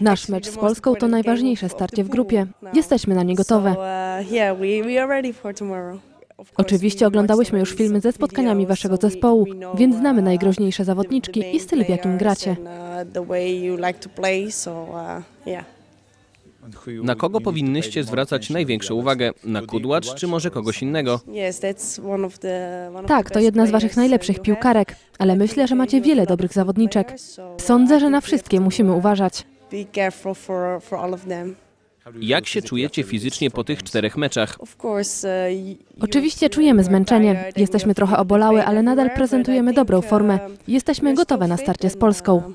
Nasz mecz z Polską to najważniejsze starcie w grupie. Jesteśmy na nie gotowe. Oczywiście oglądałyśmy już filmy ze spotkaniami waszego zespołu, więc znamy najgroźniejsze zawodniczki i styl, w jakim gracie. Na kogo powinnyście zwracać największą uwagę? Na kudłacz czy może kogoś innego? Tak, to jedna z waszych najlepszych piłkarek, ale myślę, że macie wiele dobrych zawodniczek. Sądzę, że na wszystkie musimy uważać. Jak się czujecie fizycznie po tych czterech meczach? Oczywiście czujemy zmęczenie, jesteśmy trochę obolałe, ale nadal prezentujemy dobrą formę. Jesteśmy gotowe na starcie z Polską.